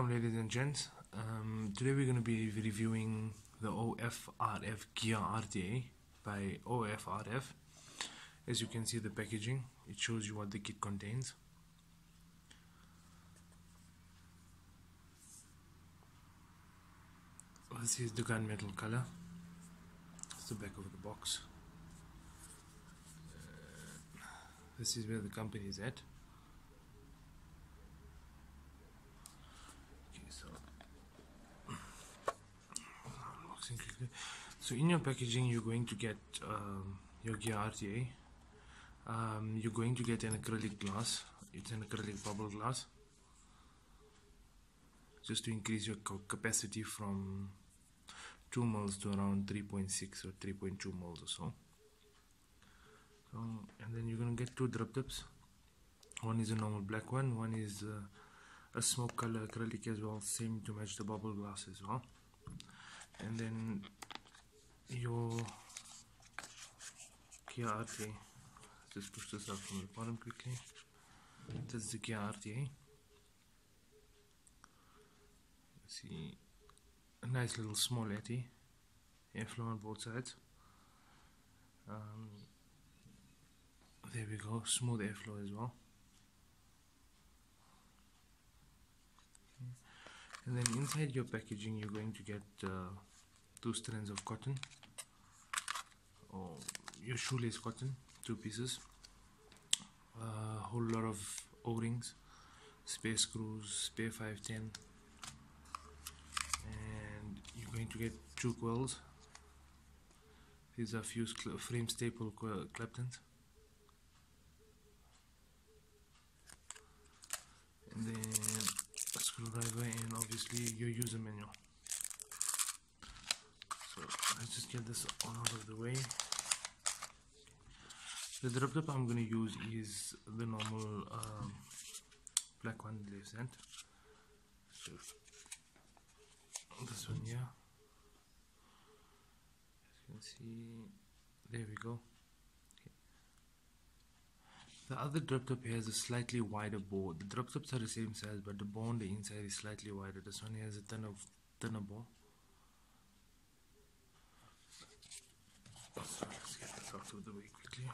Welcome ladies and gents. Um, today we're going to be reviewing the OFRF Gear RTA by OFRF. As you can see the packaging, it shows you what the kit contains. This is the gunmetal color. It's the back of the box. Uh, this is where the company is at. So in your packaging you're going to get um, your Gear RTA um, you're going to get an acrylic glass. It's an acrylic bubble glass. Just to increase your capacity from 2 mils to around 3.6 or 3.2 mils or so. So and then you're gonna get two drip tips one is a normal black one. One is uh, a smoke color acrylic as well same to match the bubble glass as well and then your Gear RTA just push this up from the bottom quickly. This is the Gear RTA see. A nice little small etty airflow on both sides. Um, there we go. Smooth airflow as well. And then inside your packaging you're going to get uh, two strands of cotton. Or your shoelace cotton two pieces. A uh, whole lot of o-rings spare screws spare 510 and you're going to get two coils these are fused frame staple claptons. And then a screwdriver and obviously your user manual let's just get this out of the way. The tip I'm going to use is the normal um, black one they've sent. So this one here as you can see there we go. The other drip top has a slightly wider bore the drip tops are the same size but the bore on the inside is slightly wider. This one has a thinner, thinner bore So let's of the quickly.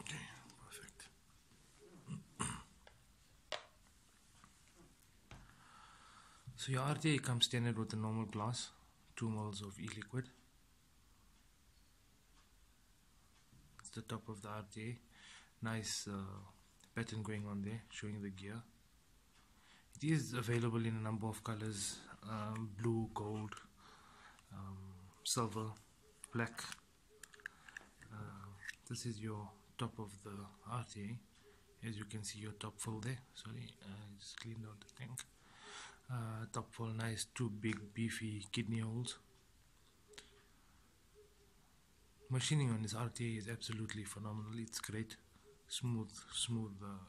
Okay, perfect. so your RTA comes standard with a normal glass, 2 moles of e-liquid. It's the top of the RTA. Nice uh, pattern going on there, showing the gear. It is available in a number of colors, um, blue, gold, um, silver, black this is your top of the RTA. As you can see your top full there. Sorry I just cleaned out the tank. Uh, top full nice two big beefy kidney holes. Machining on this RTA is absolutely phenomenal. It's great. Smooth smooth uh,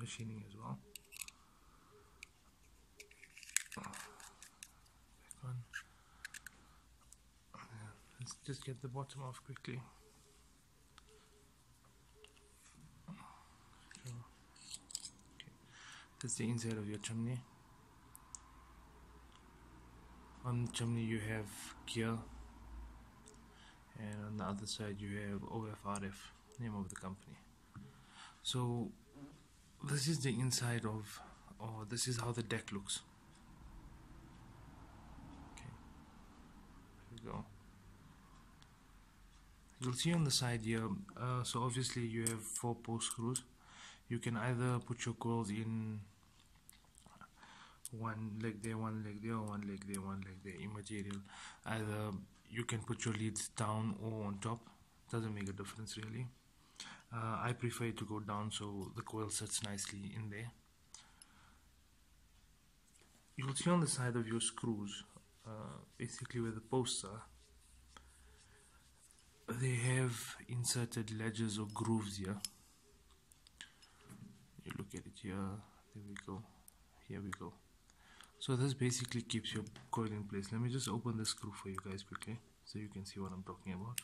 machining as well. Let's just get the bottom off quickly that's the inside of your chimney. On the chimney you have Gear and on the other side you have OFRF name of the company. So this is the inside of or this is how the deck looks. Okay. Here we go. You'll see on the side here uh, so obviously you have four post screws. You can either put your coils in one leg there one leg there one leg there one leg there immaterial. Either you can put your leads down or on top. Doesn't make a difference really. Uh, I prefer it to go down so the coil sits nicely in there. You'll see on the side of your screws uh, basically where the posts are they have inserted ledges or grooves here. You look at it here. There we go. Here we go so this basically keeps your coil in place. Let me just open the screw for you guys quickly so you can see what I'm talking about.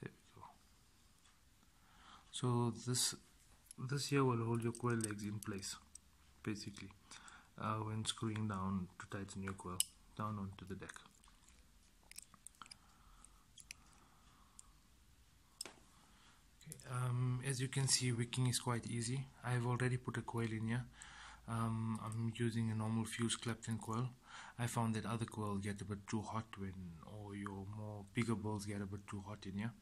There we go. So this this here will hold your coil legs in place basically uh, when screwing down to tighten your coil down onto the deck. Um, as you can see wicking is quite easy. I've already put a coil in here. Um, I'm using a normal fuse Clapton coil. I found that other coils get a bit too hot when or your more bigger balls get a bit too hot in here.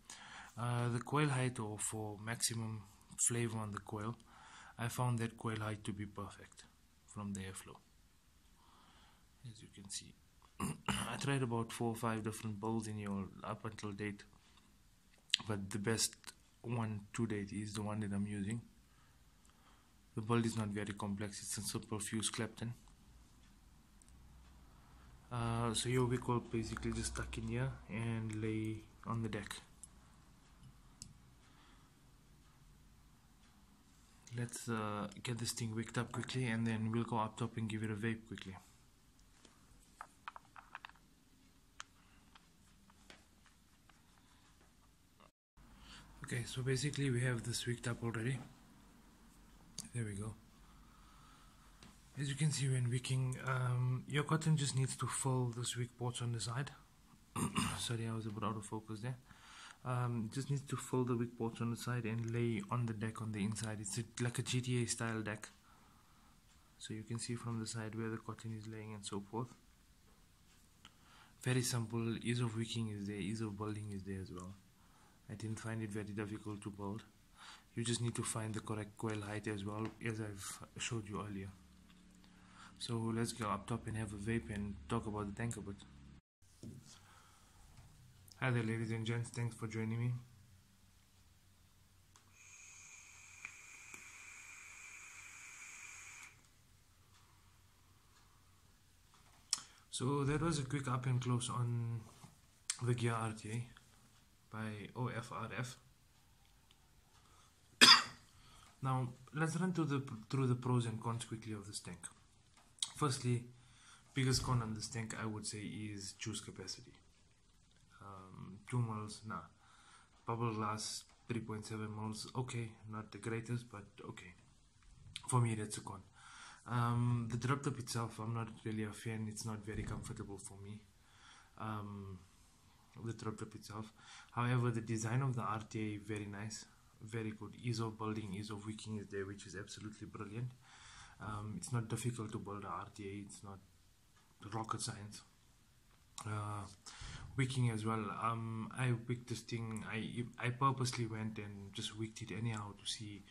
Uh, the coil height or for maximum flavor on the coil I found that coil height to be perfect from the airflow as you can see. I tried about four or five different balls in your up until date but the best one to date is the one that I'm using. The build is not very complex. It's a simple fuse Clapton uh, so your wick will basically just tuck in here and lay on the deck. Let's uh, get this thing wicked up quickly and then we'll go up top and give it a vape quickly okay so basically we have this wicked up already. There we go. As you can see when wicking um, your cotton just needs to fill this wick ports on the side. Sorry I was a bit out of focus there. Um, just needs to fill the wick ports on the side and lay on the deck on the inside. It's a, like a GTA style deck. So you can see from the side where the cotton is laying and so forth. Very simple. Ease of wicking is there. Ease of building is there as well I didn't find it very difficult to build. You just need to find the correct coil height as well as I've showed you earlier. So let's go up top and have a vape and talk about the tank a bit Hi there ladies and gents, thanks for joining me. So that was a quick up and close on the Gear RTA by OFRF. now let's run through the through the pros and cons quickly of this tank. Firstly, biggest con on this tank I would say is juice capacity. Um, 2 mils nah. Bubble glass 3.7 mils okay. Not the greatest but okay. For me that's a con. Um, the drop top itself I'm not really a fan. It's not very comfortable for me. Um, the drop itself however the design of the RTA very nice very good ease of building ease of wicking is there which is absolutely brilliant um, it's not difficult to build a RTA it's not rocket science uh, wicking as well. Um, I wicked this thing. I I purposely went and just wicked it anyhow to see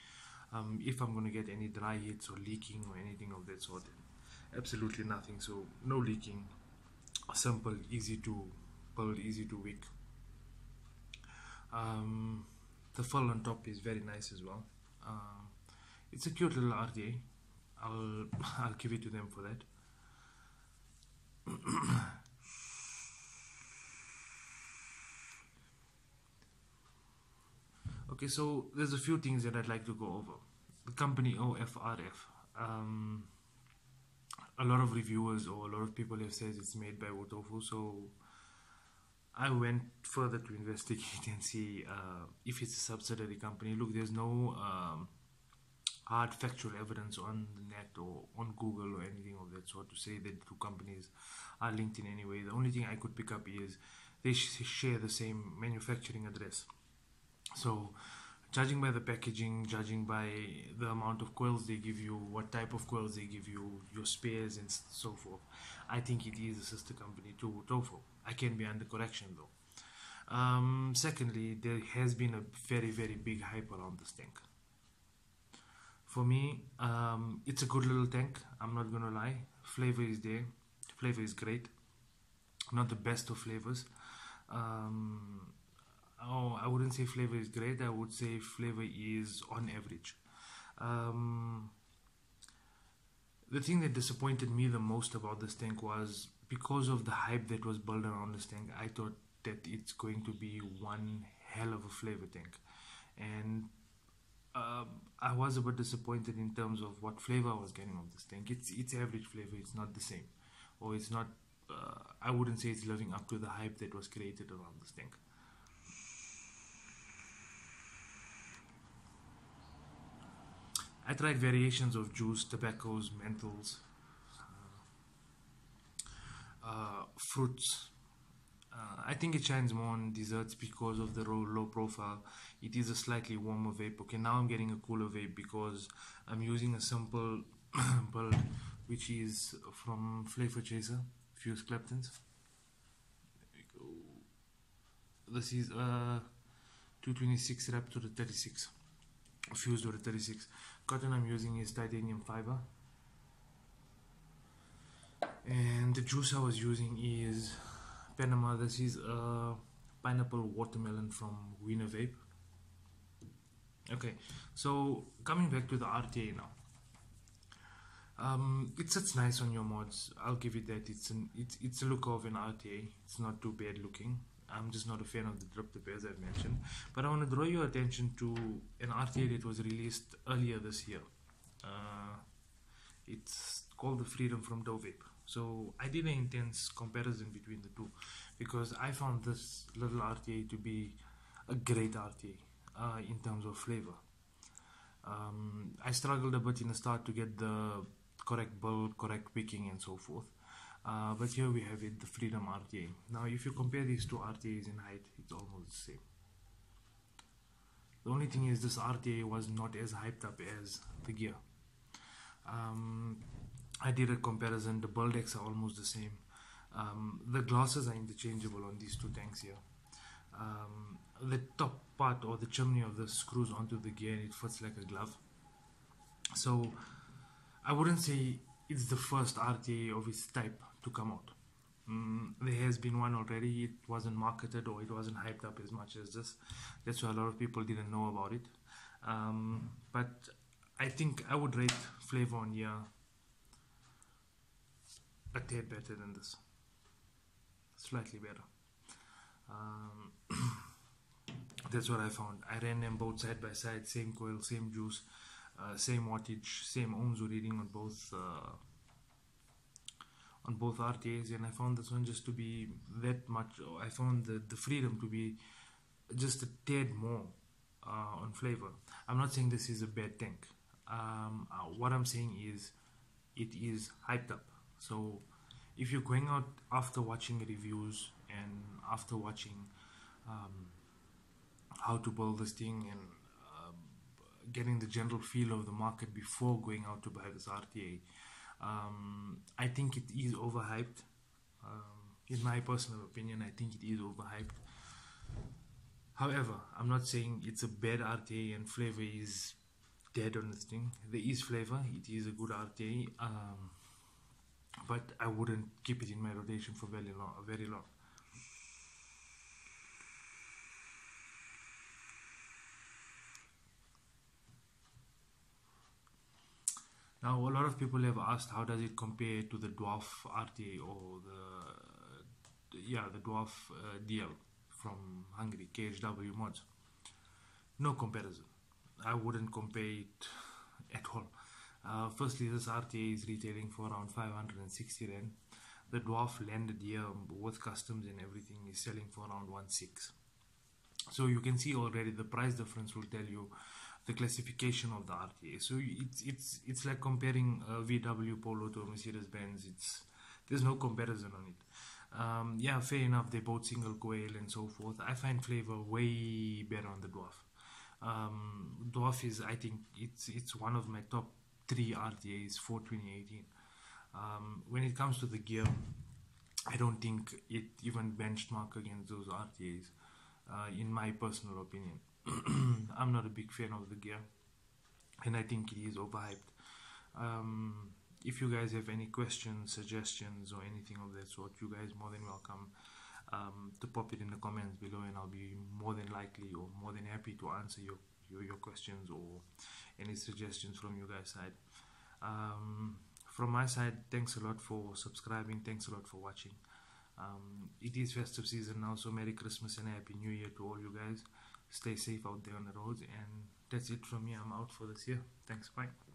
um, if I'm gonna get any dry hits or leaking or anything of that sort. Absolutely nothing. So no leaking. Simple, easy to easy to wick. Um, the fill on top is very nice as well. Uh, it's a cute little RTA. I'll I'll give it to them for that. okay so there's a few things that I'd like to go over the company OFRF um, a lot of reviewers or a lot of people have said it's made by Wotofu so I went further to investigate and see uh, if it's a subsidiary company. Look there's no um, hard factual evidence on the net or on Google or anything of that sort to say that the two companies are linked in any way. The only thing I could pick up is they share the same manufacturing address. So, judging by the packaging, judging by the amount of coils they give you, what type of coils they give you, your spares, and so forth, I think it is a sister company to Tofu. I can be under correction though. Um, secondly, there has been a very, very big hype around this tank. For me, um, it's a good little tank. I'm not gonna lie. Flavor is there. Flavor is great. Not the best of flavors. Um, oh, I wouldn't say flavor is great. I would say flavor is on average. Um, the thing that disappointed me the most about this tank was because of the hype that was built around this tank. I thought that it's going to be one hell of a flavor tank, and uh, I was a bit disappointed in terms of what flavor I was getting of this tank. It's it's average flavor. It's not the same, or it's not. Uh, I wouldn't say it's living up to the hype that was created around this tank. I tried variations of juice, tobaccos, menthols, uh, uh, fruits. Uh, I think it shines more on desserts because of the low, profile. It is a slightly warmer vape. Okay, now I'm getting a cooler vape because I'm using a simple bulb which is from Flavor Chaser, Fuse Claptons. There we go. This is a 226 wrapped to the 36, fused to the 36. Cotton I'm using is titanium fiber. And the juice I was using is Panama. This is a pineapple watermelon from Wiener Vape. Okay, so coming back to the RTA now. Um, it sits nice on your mods. I'll give it that. It's an it's it's a look of an RTA. It's not too bad looking. I'm just not a fan of the drip as I've mentioned. But I want to draw your attention to an RTA that was released earlier this year. Uh, it's called the Freedom from Dope Vape. So I did an intense comparison between the two because I found this little RTA to be a great RTA uh, in terms of flavor. Um, I struggled a bit in the start to get the correct build, correct picking, and so forth. Uh, but here we have it, the Freedom RTA. Now, if you compare these two RTAs in height, it's almost the same. The only thing is, this RTA was not as hyped up as the gear. Um, I did a comparison, the build decks are almost the same. Um, the glasses are interchangeable on these two tanks here. Um, the top part or the chimney of the screws onto the gear and it fits like a glove. So I wouldn't say it's the first RTA of its type to come out. Mm, there has been one already. It wasn't marketed or it wasn't hyped up as much as this. That's why a lot of people didn't know about it. Um, but I think I would rate Flavor on here a tad better than this. Slightly better. Um, that's what I found. I ran them both side by side, same coil, same juice, uh, same wattage, same ohms reading on both uh, on both RTAs, and I found this one just to be that much. I found the the freedom to be just a tad more uh, on flavor. I'm not saying this is a bad tank. Um, uh, what I'm saying is it is hyped up. So if you're going out after watching reviews and after watching um, how to build this thing and getting the general feel of the market before going out to buy this RTA, um, I think it is overhyped. Um, in my personal opinion, I think it is overhyped. However, I'm not saying it's a bad RTA and flavor is dead on this thing. There is flavor. It is a good RTA. Um, but I wouldn't keep it in my rotation for very long. Very long. Now, a lot of people have asked how does it compare to the Dwarf RTA or the yeah the Dwarf uh, DL from Hungary KHW mods. No comparison. I wouldn't compare it at all. Uh, firstly, this RTA is retailing for around 560 Rand. The Dwarf landed here with customs and everything is selling for around 1.6. So you can see already the price difference will tell you the classification of the RTA. So it's it's it's like comparing a VW Polo to a Mercedes Benz. It's there's no comparison on it. Um, yeah, fair enough. They're both single coil and so forth. I find flavor way better on the Dwarf. Um, Dwarf is I think it's it's one of my top three RTAs for 2018. Um, when it comes to the gear, I don't think it even benchmark against those RTAs, uh, in my personal opinion. I'm not a big fan of the gear, and I think it is overhyped. Um, if you guys have any questions, suggestions, or anything of that sort, you guys more than welcome um, to pop it in the comments below, and I'll be more than likely or more than happy to answer your your, your questions or any suggestions from you guys' side. Um, from my side, thanks a lot for subscribing. Thanks a lot for watching. Um, it is festive season now, so Merry Christmas and Happy New Year to all you guys. Stay safe out there on the roads, and that's it from me. I'm out for this year. Thanks. Bye.